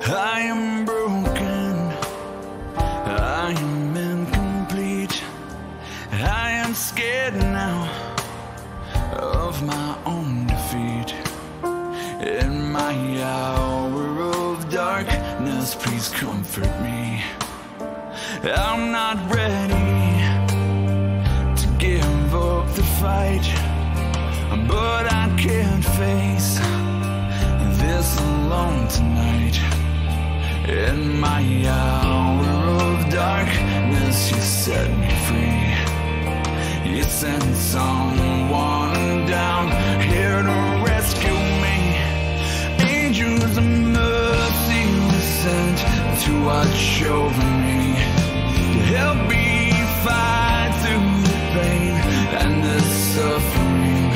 I am broken, I am incomplete, I am scared now of my own defeat. In my hour of darkness, please comfort me. I'm not ready to give up the fight, but I can alone tonight. In my hour of darkness you set me free. You sent someone down here to rescue me. Angels of mercy you sent to watch over me. To help me fight through the pain and the suffering.